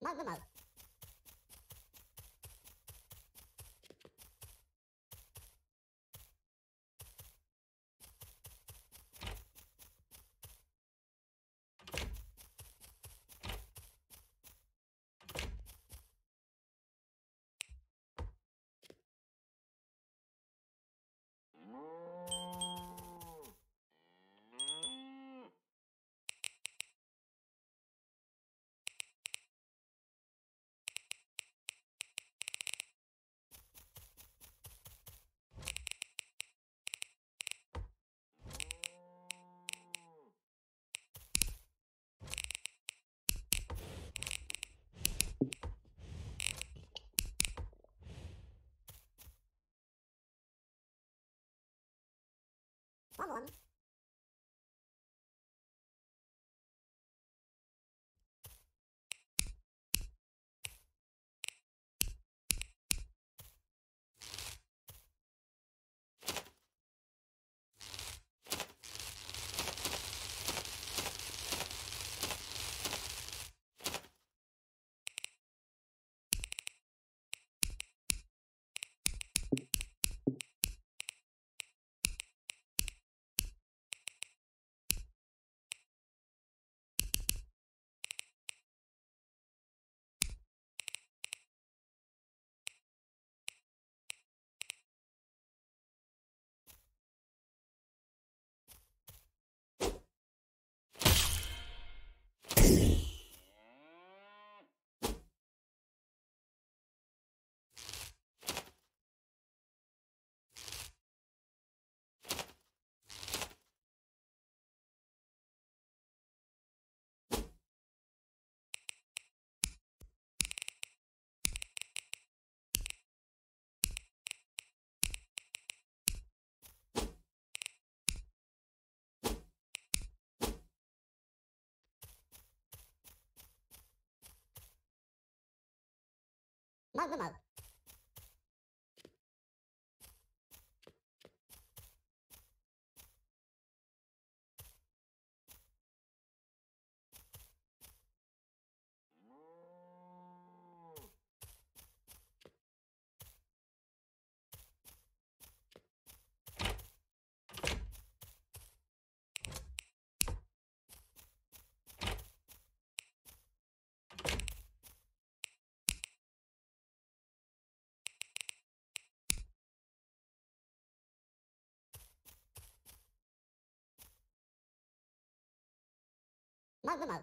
Mal, mal, problem mal, mal, mal. Más de mal.